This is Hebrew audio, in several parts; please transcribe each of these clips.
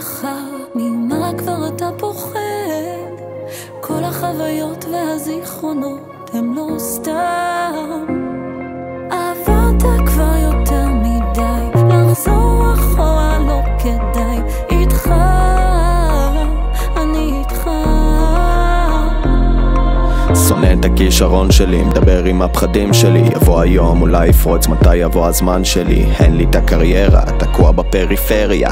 לך, ממה כבר אתה פוחד? כל החוויות והזיכרונות הם לא סתם. שונא את הכישרון שלי, מדבר עם הפחדים שלי. יבוא היום, אולי יפרוץ, מתי יבוא הזמן שלי? אין לי את הקריירה, תקוע בפריפריה.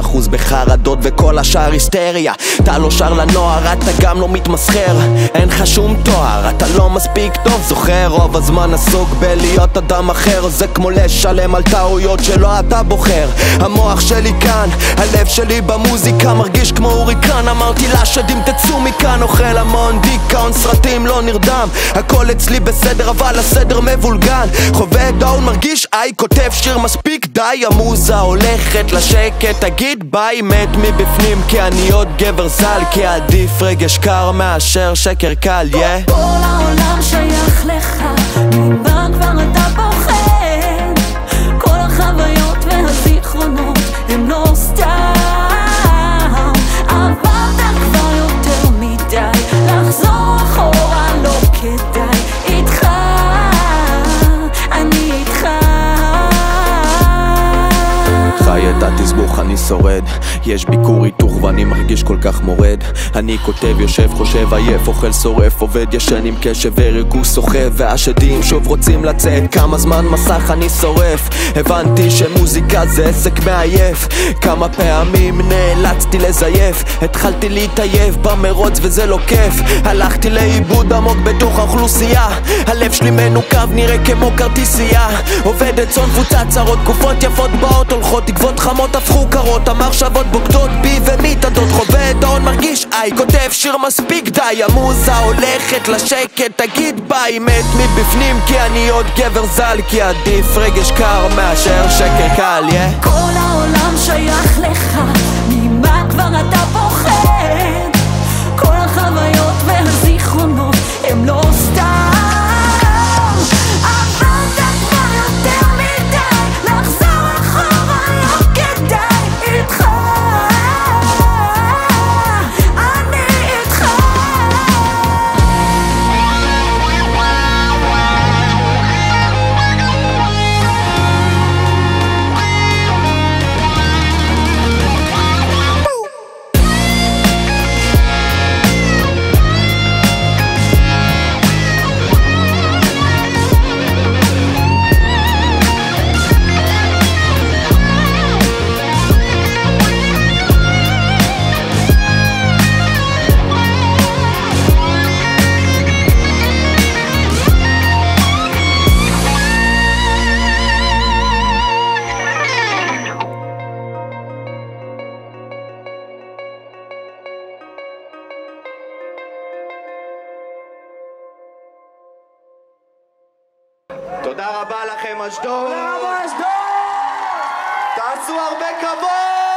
90% בחרדות וכל השאר היסטריה. אתה לא שר לנוער, אתה גם לא מתמסחר. אין לך שום תואר, אתה לא מספיק טוב. זוכר, רוב הזמן עסוק בלהיות אדם אחר. זה כמו לשלם על טעויות שלא אתה בוחר. המוח שלי כאן, הלב שלי במוזיקה מרגיש כמו הוריקן אמרתי לשדים תצאו מכאן, אוכל המון דיכאון סרטים לא נרדם. הכל אצלי בסדר אבל הסדר מבולגן. חווה down מרגיש high כותב שיר מספיק די המוזה הולכת לשקט. תגיד ביי מת מבפנים כי אני עוד גבר ז"ל כי עדיף רגש קר מאשר שקר קל yeah yeah. כל העולם שייך לך, התסבוך אני שורד. יש ביקור היתוך ואני מרגיש כל כך מורד. אני כותב, יושב, חושב, עייף, אוכל, שורף עובד, ישן עם קשב וריכוז סוחב והשדים שוב רוצים לצאת. כמה זמן מסך אני שורף? הבנתי שמוזיקה זה עסק מעייף. כמה פעמים נאלצתי לזייף. התחלתי להתעייף במרוץ וזה לא כיף. הלכתי לאיבוד עמוק בתוך האוכלוסייה. הלב שלי מנוקב נראה כמו כרטיסייה. עובדת צאן קבוצת צרות תקופות יפות באות הולכות תקוות חמות הפכו קרות המחשבות בוגדות בי ומתאדות חווה את ההון מרגיש איי כותב שיר מספיק די המוזה הולכת לשקט תגיד ביי מת מבפנים כי אני עוד גבר ז"ל כי עדיף רגש קר מאשר שקר קל יא yeah. כל העולם שייך לך, ממה כבר אתה פוחד? תודה רבה לכם אשדוד! תעשו הרבה כבוד!